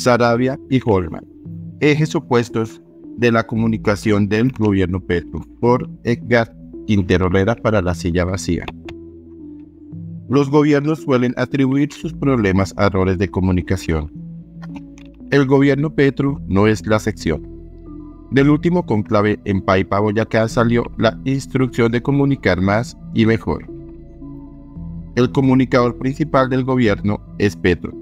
Sarabia y Holman, ejes opuestos de la comunicación del gobierno Petro, por Edgar Quintero Herrera para la silla vacía. Los gobiernos suelen atribuir sus problemas a errores de comunicación. El gobierno Petro no es la sección. Del último conclave en Paipa, Boyacá, salió la instrucción de comunicar más y mejor. El comunicador principal del gobierno es Petro.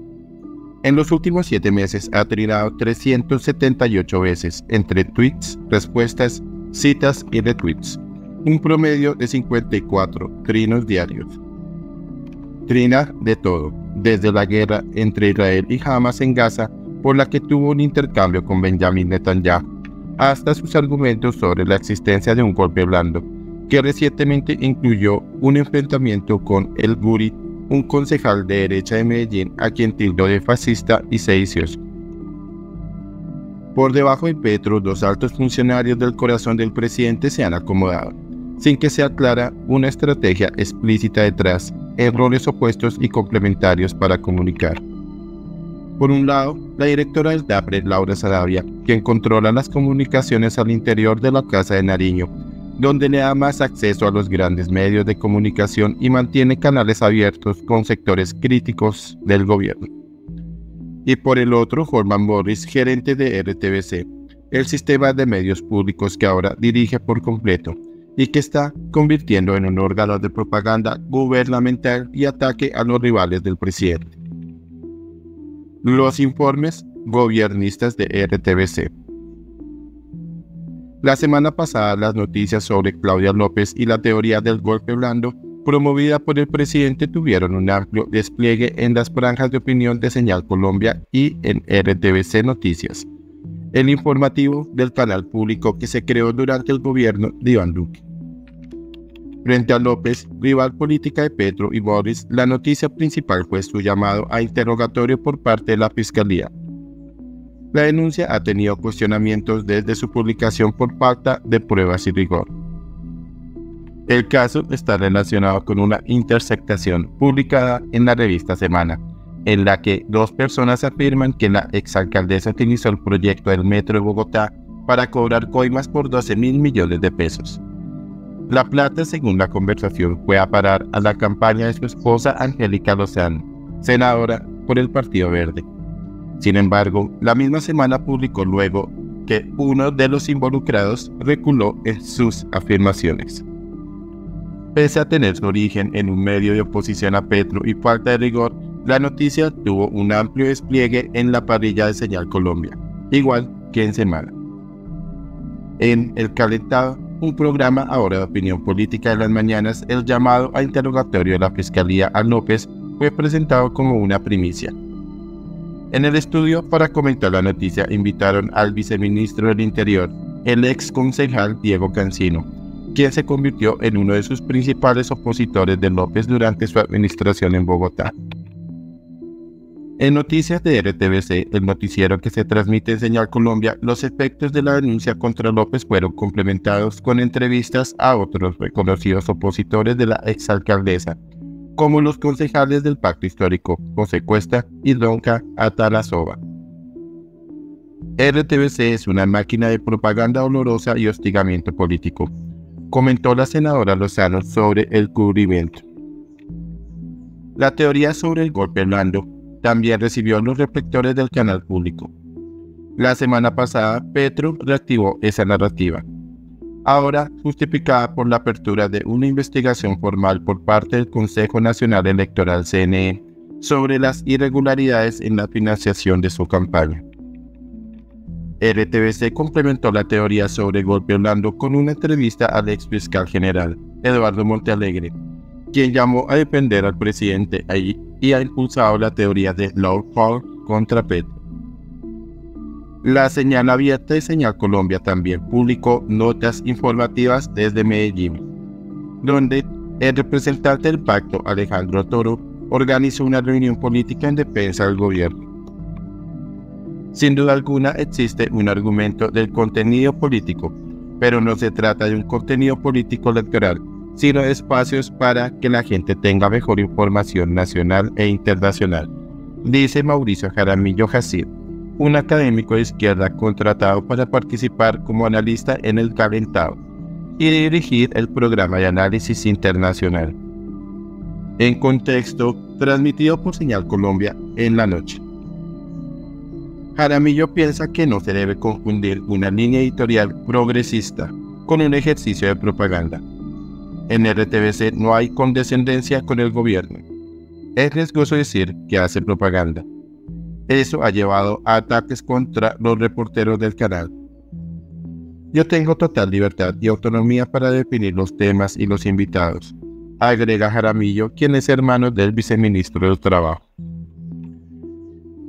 En los últimos siete meses ha trinado 378 veces entre tweets, respuestas, citas y retweets, un promedio de 54 trinos diarios. Trina de todo, desde la guerra entre Israel y Hamas en Gaza, por la que tuvo un intercambio con Benjamin Netanyahu, hasta sus argumentos sobre la existencia de un golpe blando, que recientemente incluyó un enfrentamiento con El Guri, un concejal de derecha de Medellín a quien tildó de fascista y sedicioso. Por debajo de Petro, dos altos funcionarios del corazón del presidente se han acomodado, sin que sea clara una estrategia explícita detrás, en roles opuestos y complementarios para comunicar. Por un lado, la directora del DAPRE, Laura Sarabia, quien controla las comunicaciones al interior de la Casa de Nariño, donde le da más acceso a los grandes medios de comunicación y mantiene canales abiertos con sectores críticos del gobierno. Y por el otro, Jorman Morris, gerente de RTBC, el sistema de medios públicos que ahora dirige por completo y que está convirtiendo en un órgano de propaganda gubernamental y ataque a los rivales del presidente. Los informes gobiernistas de RTBC. La semana pasada las noticias sobre Claudia López y la teoría del golpe blando promovida por el presidente tuvieron un amplio despliegue en las franjas de opinión de Señal Colombia y en RTBC Noticias, el informativo del canal público que se creó durante el gobierno de Iván Duque. Frente a López, rival política de Petro y Boris, la noticia principal fue su llamado a interrogatorio por parte de la Fiscalía. La denuncia ha tenido cuestionamientos desde su publicación por falta de pruebas y rigor. El caso está relacionado con una interceptación publicada en la revista Semana, en la que dos personas afirman que la exalcaldesa utilizó el proyecto del Metro de Bogotá para cobrar coimas por 12 mil millones de pesos. La plata, según la conversación, fue a parar a la campaña de su esposa Angélica Lozano, senadora por el Partido Verde. Sin embargo, la misma semana publicó luego que uno de los involucrados reculó en sus afirmaciones. Pese a tener su origen en un medio de oposición a Petro y falta de rigor, la noticia tuvo un amplio despliegue en la parrilla de Señal Colombia, igual que en Semana. En El Calentado, un programa ahora de opinión política de las mañanas, el llamado a interrogatorio de la Fiscalía a López fue presentado como una primicia. En el estudio para comentar la noticia invitaron al viceministro del Interior, el ex concejal Diego Cancino, quien se convirtió en uno de sus principales opositores de López durante su administración en Bogotá. En noticias de RTBC, el noticiero que se transmite en Señal Colombia, los efectos de la denuncia contra López fueron complementados con entrevistas a otros reconocidos opositores de la exalcaldesa, como los concejales del Pacto Histórico, José Cuesta y Donca Atarasova. RTBC es una máquina de propaganda olorosa y hostigamiento político, comentó la senadora Lozano sobre el cubrimiento. La teoría sobre el golpe blando también recibió los reflectores del canal público. La semana pasada, Petro reactivó esa narrativa, ahora justificada por la apertura de una investigación formal por parte del Consejo Nacional Electoral CNE sobre las irregularidades en la financiación de su campaña. RTBC complementó la teoría sobre golpe blando con una entrevista al ex fiscal general, Eduardo Montealegre, quien llamó a defender al presidente ahí y ha impulsado la teoría de Fall contra Petro. La señal abierta de Señal Colombia también publicó notas informativas desde Medellín, donde el representante del pacto, Alejandro Toro, organizó una reunión política en defensa del gobierno. Sin duda alguna existe un argumento del contenido político, pero no se trata de un contenido político electoral, sino espacios para que la gente tenga mejor información nacional e internacional, dice Mauricio Jaramillo Jacir, un académico de izquierda contratado para participar como analista en el calentado y dirigir el programa de análisis internacional. En contexto, transmitido por Señal Colombia en la noche. Jaramillo piensa que no se debe confundir una línea editorial progresista con un ejercicio de propaganda. En RTBC no hay condescendencia con el gobierno. Es riesgoso decir que hace propaganda. Eso ha llevado a ataques contra los reporteros del canal. Yo tengo total libertad y autonomía para definir los temas y los invitados, agrega Jaramillo, quien es hermano del viceministro del Trabajo.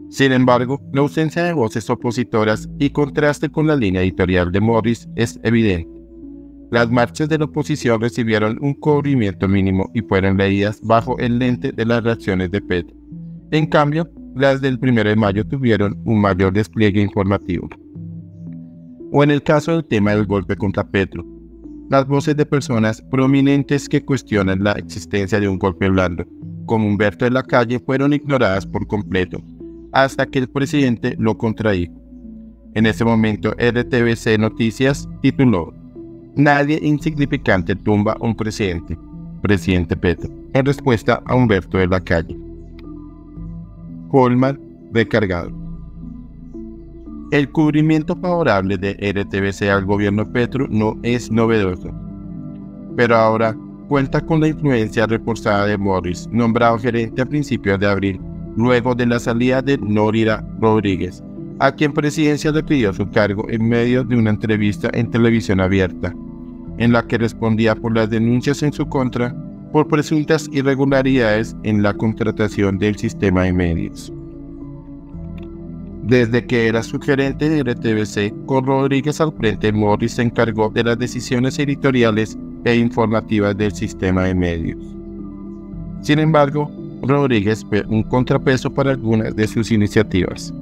Sin embargo, la ausencia de voces opositoras y contraste con la línea editorial de Morris es evidente las marchas de la oposición recibieron un cubrimiento mínimo y fueron leídas bajo el lente de las reacciones de Petro. En cambio, las del 1 de mayo tuvieron un mayor despliegue informativo. O en el caso del tema del golpe contra Petro, las voces de personas prominentes que cuestionan la existencia de un golpe blando, como Humberto de la Calle, fueron ignoradas por completo, hasta que el presidente lo contradijo. En ese momento, RTBC Noticias tituló Nadie insignificante tumba un presidente, presidente Petro, en respuesta a Humberto de la Calle. Colman recargado. El cubrimiento favorable de RTBC al gobierno Petro no es novedoso, pero ahora cuenta con la influencia reforzada de Morris, nombrado gerente a principios de abril, luego de la salida de Norira Rodríguez, a quien Presidencia le pidió su cargo en medio de una entrevista en televisión abierta, en la que respondía por las denuncias en su contra por presuntas irregularidades en la contratación del sistema de medios. Desde que era su gerente de RTBC, con Rodríguez al frente, Morris se encargó de las decisiones editoriales e informativas del sistema de medios. Sin embargo, Rodríguez fue un contrapeso para algunas de sus iniciativas.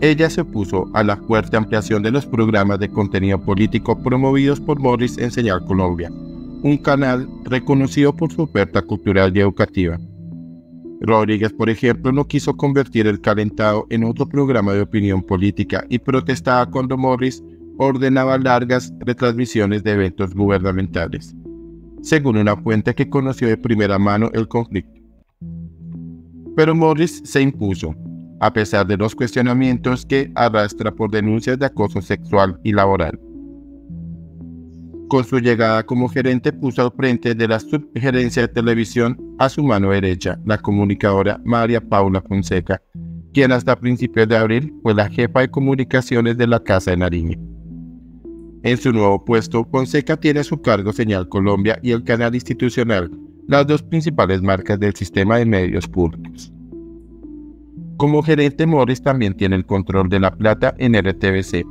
Ella se opuso a la fuerte ampliación de los programas de contenido político promovidos por Morris en Señal Colombia, un canal reconocido por su oferta cultural y educativa. Rodríguez, por ejemplo, no quiso convertir el calentado en otro programa de opinión política y protestaba cuando Morris ordenaba largas retransmisiones de eventos gubernamentales, según una fuente que conoció de primera mano el conflicto. Pero Morris se impuso, a pesar de los cuestionamientos que arrastra por denuncias de acoso sexual y laboral. Con su llegada como gerente puso al frente de la subgerencia de televisión a su mano derecha, la comunicadora María Paula Fonseca, quien hasta principios de abril fue la jefa de comunicaciones de la Casa de Nariño. En su nuevo puesto, Fonseca tiene a su cargo Señal Colombia y el canal institucional, las dos principales marcas del sistema de medios públicos. Como gerente, Morris también tiene el control de la plata en RTBC,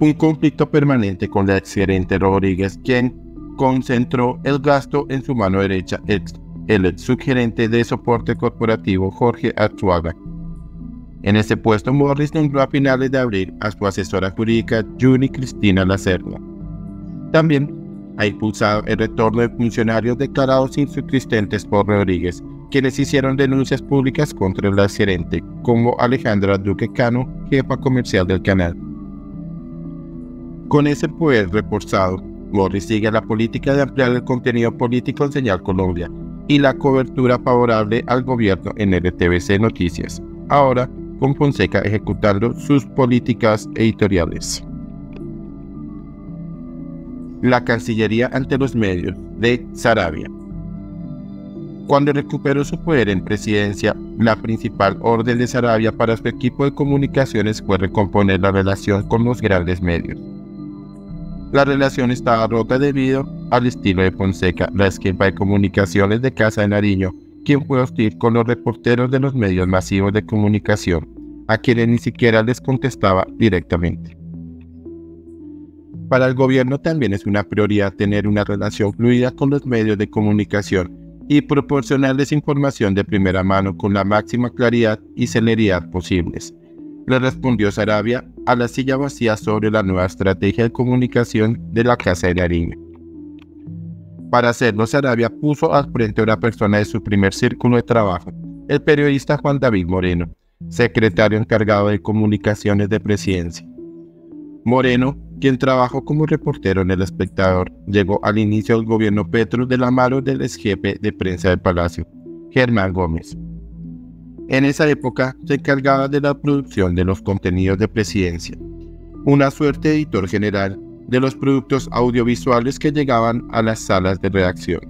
un conflicto permanente con la exgerente Rodríguez, quien concentró el gasto en su mano derecha, el ex subgerente de soporte corporativo Jorge Arzuaga. En ese puesto, Morris nombró a finales de abril a su asesora jurídica Juni Cristina Lacerda. También ha impulsado el retorno de funcionarios declarados insubsistentes por Rodríguez quienes hicieron denuncias públicas contra el gerente, como Alejandra Duque Cano, jefa comercial del canal. Con ese poder reforzado, Morris sigue la política de ampliar el contenido político en Señal Colombia y la cobertura favorable al gobierno en RTBC Noticias, ahora con Fonseca ejecutando sus políticas editoriales. La Cancillería ante los medios de Sarabia. Cuando recuperó su poder en presidencia, la principal orden de Sarabia para su equipo de comunicaciones fue recomponer la relación con los grandes medios. La relación estaba rota debido al estilo de Fonseca, la esquema de comunicaciones de Casa de Nariño, quien fue hostil con los reporteros de los medios masivos de comunicación, a quienes ni siquiera les contestaba directamente. Para el gobierno también es una prioridad tener una relación fluida con los medios de comunicación y proporcionarles información de primera mano con la máxima claridad y celeridad posibles. Le respondió Sarabia a la silla vacía sobre la nueva estrategia de comunicación de la Casa de Nariño. Para hacerlo, Sarabia puso al frente a una persona de su primer círculo de trabajo, el periodista Juan David Moreno, secretario encargado de comunicaciones de presidencia. Moreno, quien trabajó como reportero en El Espectador, llegó al inicio del gobierno Petro de la mano del ex jefe de prensa del Palacio, Germán Gómez. En esa época se encargaba de la producción de los contenidos de presidencia, una suerte editor general de los productos audiovisuales que llegaban a las salas de redacción.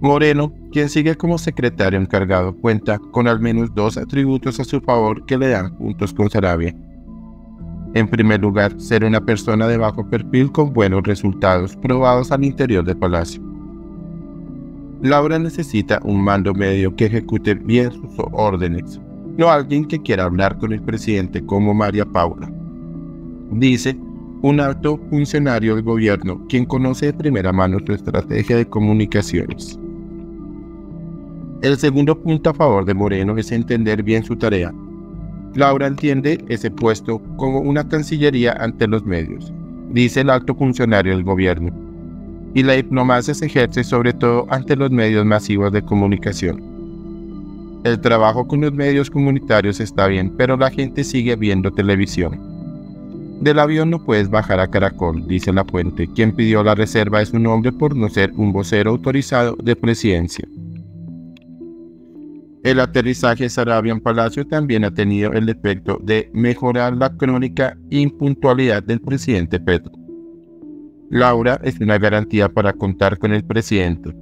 Moreno, quien sigue como secretario encargado, cuenta con al menos dos atributos a su favor que le dan puntos con Sarabia. En primer lugar, ser una persona de bajo perfil con buenos resultados probados al interior del palacio. Laura necesita un mando medio que ejecute bien sus órdenes, no alguien que quiera hablar con el presidente como María Paula. Dice un alto funcionario del gobierno quien conoce de primera mano su estrategia de comunicaciones. El segundo punto a favor de Moreno es entender bien su tarea Laura entiende ese puesto como una cancillería ante los medios, dice el alto funcionario del gobierno. Y la diplomacia se ejerce sobre todo ante los medios masivos de comunicación. El trabajo con los medios comunitarios está bien, pero la gente sigue viendo televisión. Del avión no puedes bajar a Caracol, dice la fuente, quien pidió la reserva de su nombre por no ser un vocero autorizado de presidencia. El aterrizaje Sarabia en Palacio también ha tenido el efecto de mejorar la crónica impuntualidad del presidente Petro. Laura es una garantía para contar con el presidente.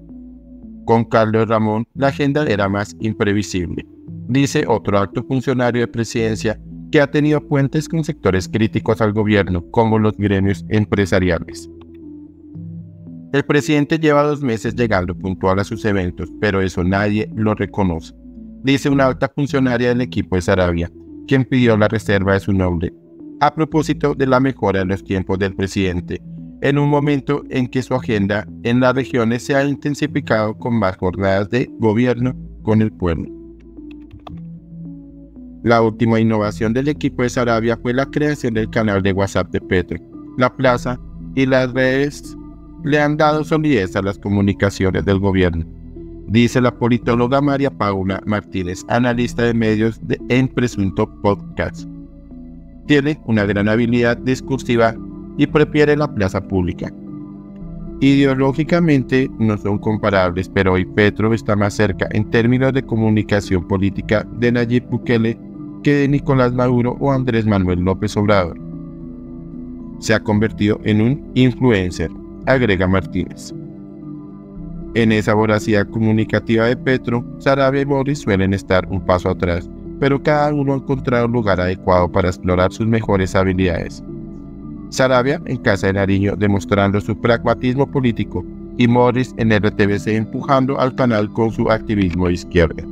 Con Carlos Ramón, la agenda era más imprevisible, dice otro alto funcionario de presidencia que ha tenido puentes con sectores críticos al gobierno, como los gremios empresariales. El presidente lleva dos meses llegando puntual a sus eventos, pero eso nadie lo reconoce dice una alta funcionaria del equipo de Sarabia, quien pidió la reserva de su nombre, a propósito de la mejora en los tiempos del presidente, en un momento en que su agenda en las regiones se ha intensificado con más jornadas de gobierno con el pueblo. La última innovación del equipo de Sarabia fue la creación del canal de WhatsApp de Petro. La plaza y las redes le han dado solidez a las comunicaciones del gobierno dice la politóloga María Paula Martínez, analista de medios de En Presunto Podcast. Tiene una gran habilidad discursiva y prefiere la plaza pública. Ideológicamente no son comparables, pero hoy Petro está más cerca en términos de comunicación política de Nayib Bukele que de Nicolás Maduro o Andrés Manuel López Obrador. Se ha convertido en un influencer, agrega Martínez. En esa voracidad comunicativa de Petro, Sarabia y Boris suelen estar un paso atrás, pero cada uno ha encontrado un lugar adecuado para explorar sus mejores habilidades. Sarabia en Casa de Nariño demostrando su pragmatismo político y Morris en RTBC empujando al canal con su activismo izquierda.